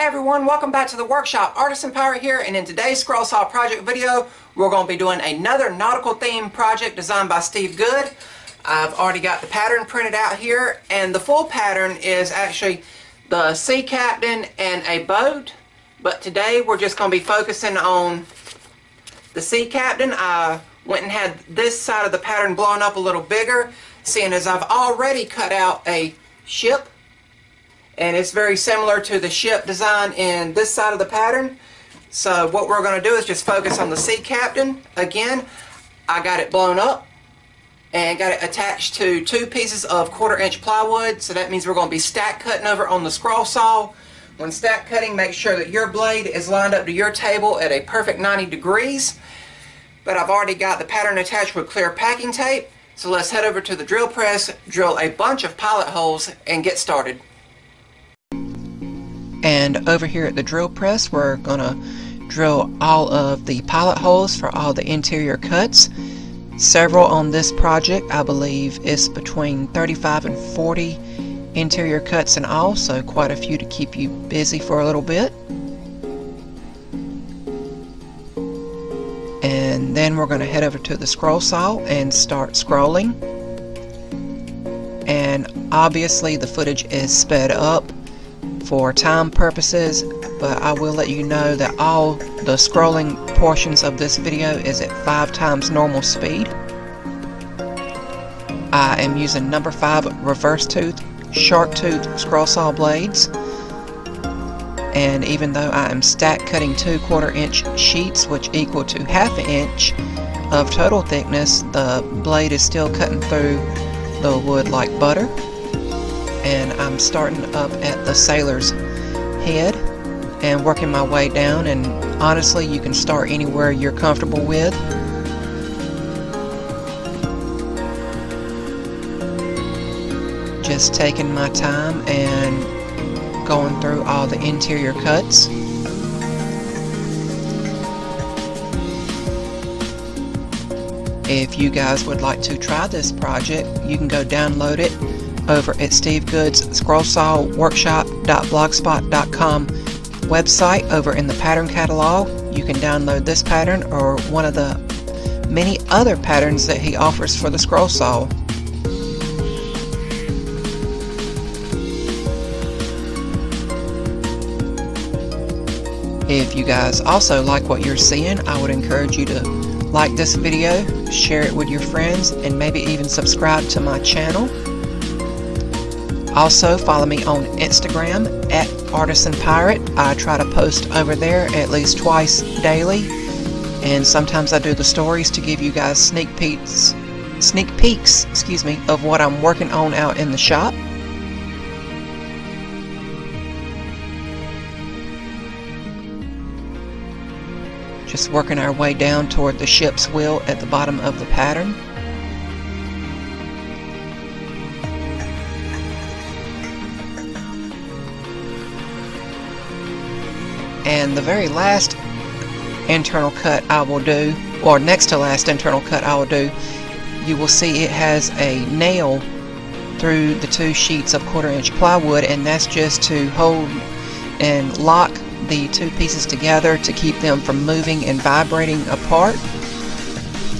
Hey everyone, welcome back to the workshop. Artisan Pirate here, and in today's Scroll Saw project video, we're going to be doing another nautical theme project designed by Steve Good. I've already got the pattern printed out here, and the full pattern is actually the sea captain and a boat, but today we're just going to be focusing on the sea captain. I went and had this side of the pattern blown up a little bigger, seeing as I've already cut out a ship and it's very similar to the ship design in this side of the pattern. So what we're going to do is just focus on the sea captain. Again, I got it blown up and got it attached to two pieces of quarter inch plywood. So that means we're going to be stack cutting over on the scroll saw. When stack cutting, make sure that your blade is lined up to your table at a perfect 90 degrees. But I've already got the pattern attached with clear packing tape. So let's head over to the drill press, drill a bunch of pilot holes, and get started. And over here at the drill press, we're going to drill all of the pilot holes for all the interior cuts. Several on this project, I believe, is between 35 and 40 interior cuts and all, so quite a few to keep you busy for a little bit. And then we're going to head over to the scroll saw and start scrolling. And obviously the footage is sped up for time purposes, but I will let you know that all the scrolling portions of this video is at 5 times normal speed. I am using number 5 reverse tooth, shark tooth scroll saw blades. And even though I am stack cutting 2 quarter inch sheets, which equal to half an inch of total thickness, the blade is still cutting through the wood like butter and I'm starting up at the sailor's head and working my way down. And honestly you can start anywhere you're comfortable with. Just taking my time and going through all the interior cuts. If you guys would like to try this project you can go download it over at Steve Good's scrollsawworkshop.blogspot.com website over in the pattern catalog. You can download this pattern or one of the many other patterns that he offers for the scroll saw. If you guys also like what you're seeing, I would encourage you to like this video, share it with your friends, and maybe even subscribe to my channel. Also, follow me on Instagram at Artisan Pirate. I try to post over there at least twice daily, and sometimes I do the stories to give you guys sneak peeks, sneak peeks, excuse me, of what I'm working on out in the shop. Just working our way down toward the ship's wheel at the bottom of the pattern. And the very last internal cut I will do or next to last internal cut I will do you will see it has a nail through the two sheets of quarter inch plywood and that's just to hold and lock the two pieces together to keep them from moving and vibrating apart.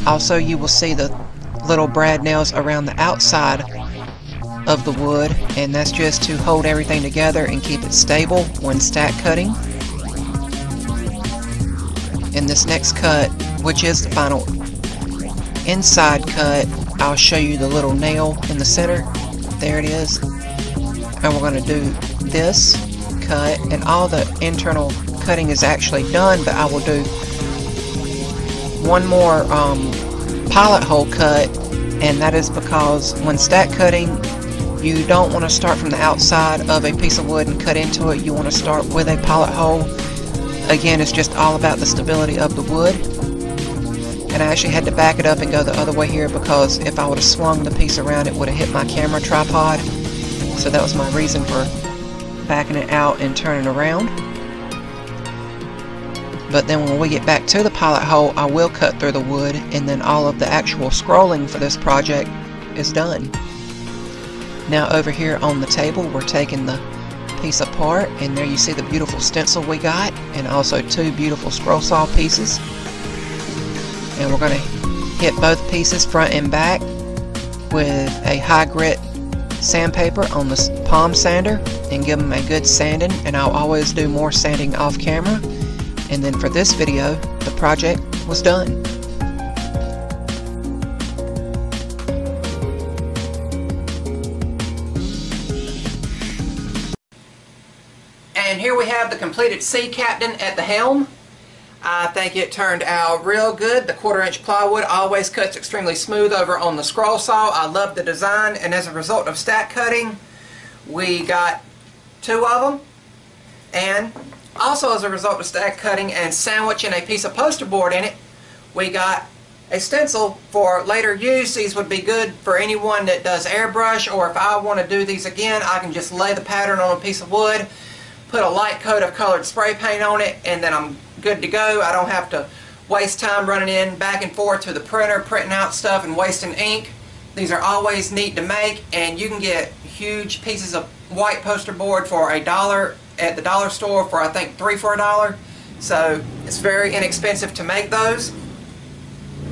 Also you will see the little brad nails around the outside of the wood and that's just to hold everything together and keep it stable when stack cutting in this next cut, which is the final inside cut, I'll show you the little nail in the center. There it is. And we're going to do this cut, and all the internal cutting is actually done, but I will do one more um, pilot hole cut, and that is because when stack cutting, you don't want to start from the outside of a piece of wood and cut into it. You want to start with a pilot hole Again, it's just all about the stability of the wood. And I actually had to back it up and go the other way here because if I would have swung the piece around, it would have hit my camera tripod. So that was my reason for backing it out and turning around. But then when we get back to the pilot hole, I will cut through the wood and then all of the actual scrolling for this project is done. Now over here on the table, we're taking the piece apart and there you see the beautiful stencil we got and also two beautiful scroll saw pieces and we're going to hit both pieces front and back with a high grit sandpaper on the palm sander and give them a good sanding and I'll always do more sanding off camera and then for this video the project was done. Have the completed Sea Captain at the helm. I think it turned out real good. The quarter inch plywood always cuts extremely smooth over on the scroll saw. I love the design and as a result of stack cutting we got two of them and also as a result of stack cutting and sandwiching a piece of poster board in it we got a stencil for later use. These would be good for anyone that does airbrush or if I want to do these again I can just lay the pattern on a piece of wood put a light coat of colored spray paint on it and then I'm good to go. I don't have to waste time running in back and forth to the printer printing out stuff and wasting ink. These are always neat to make and you can get huge pieces of white poster board for a dollar at the dollar store for I think three for a dollar. So it's very inexpensive to make those.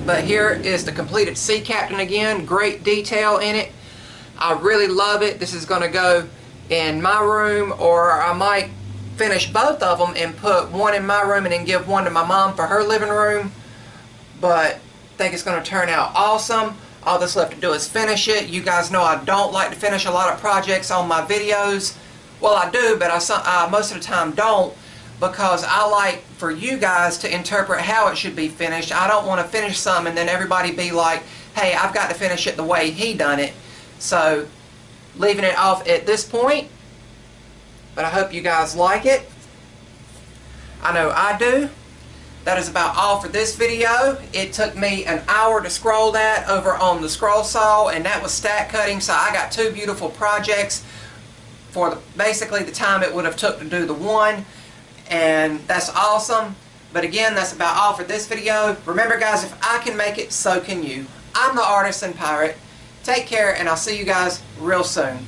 But here is the completed Sea Captain again. Great detail in it. I really love it. This is going to go in my room or I might finish both of them and put one in my room and then give one to my mom for her living room. But I think it's going to turn out awesome. All that's left to do is finish it. You guys know I don't like to finish a lot of projects on my videos. Well, I do, but I, I most of the time don't because I like for you guys to interpret how it should be finished. I don't want to finish some and then everybody be like, hey, I've got to finish it the way he done it. So leaving it off at this point. But I hope you guys like it. I know I do. That is about all for this video. It took me an hour to scroll that over on the scroll saw and that was stack cutting so I got two beautiful projects for the, basically the time it would have took to do the one and that's awesome. But again, that's about all for this video. Remember guys, if I can make it, so can you. I'm the Artisan Pirate. Take care, and I'll see you guys real soon.